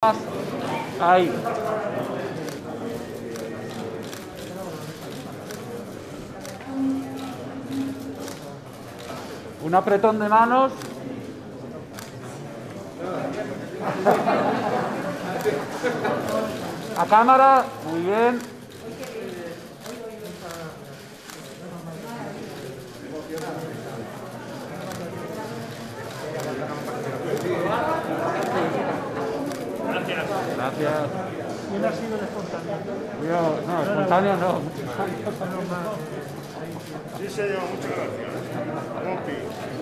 Ahí. Un apretón de manos. A cámara, muy bien. Gracias. ¿Quién ha sido el espontáneo? Yo, no, espontáneo no. Sí, señor, muchas gracias.